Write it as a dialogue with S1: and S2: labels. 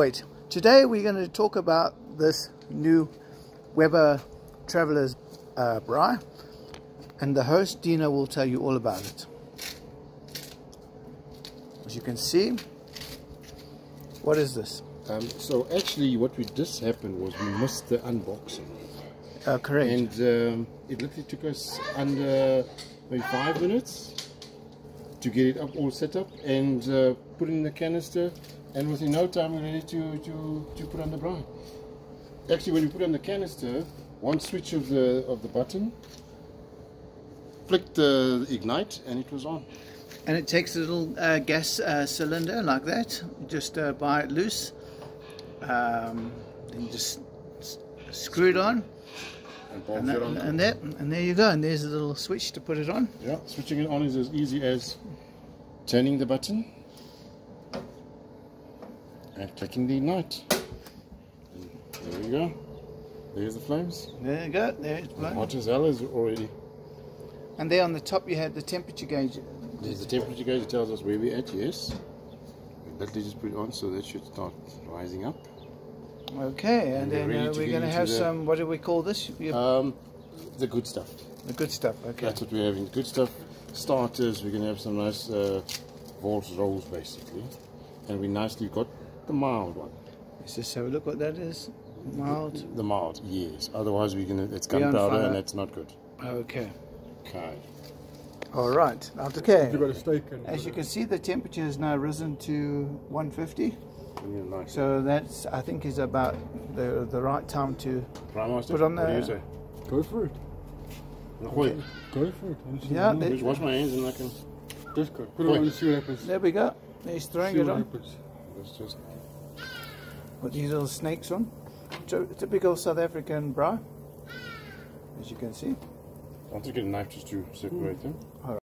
S1: Wait, today we're going to talk about this new Weber Travelers uh, braai and the host Dina will tell you all about it. As you can see, what is this?
S2: Um, so actually what we just happened was we missed the unboxing.
S1: Uh, correct.
S2: And um, it literally took us under maybe five minutes to get it up all set up and uh, put in the canister and within no time we're ready to, to, to put on the braai. Actually when you put on the canister, one switch of the of the button, flicked the ignite and it was on.
S1: And it takes a little uh, gas uh, cylinder like that, just uh, buy it loose, um, and just screw it on,
S2: And,
S1: and, that,
S2: on.
S1: and, that, and there you go, and there's a little switch to put it on.
S2: Yeah, switching it on is as easy as turning the button and clicking the ignite. There you go. There's the flames.
S1: There you go, there it's blown.
S2: Hot as hell is already.
S1: And there on the top you had the temperature gauge.
S2: There's the temperature gauge. It tells us where we're at. Yes. That they just put it on, so that should start rising up.
S1: Okay, and
S2: And
S1: then uh, we're going to have
S2: the-
S1: some, what do we call this?
S2: Um, the good stuff.
S1: the good stuff, okay.
S2: That's what we're having. Good stuff. Starters. We're gonna have some nice uh, rolls basically, and we nicely got the mild one.
S1: Let's just have a look what that is. Mild.
S2: The mild, yes. Otherwise, we're gonna it's gunpowder and that's not good.
S1: Okay.
S2: Okay.
S1: All right. Okay.
S3: You got a steak and
S1: As you can see, the temperature has now risen to 150.
S2: Nice.
S1: So that's, I think, is about the the right time to.
S2: Prime
S1: put on
S2: what do you
S1: the-
S2: say?
S3: go for it.
S2: Gooi.
S3: Go for it. And
S1: Yeah, they-
S2: Just wash my hands and I can.
S3: Just go. Put it on and see what happens.
S1: There we go. He's throwing
S3: See
S1: it on.
S3: happens.
S2: Let's just.
S1: With these little snakes on. Typical South African braai. As you can see.
S2: I'll take a knife just to separate them.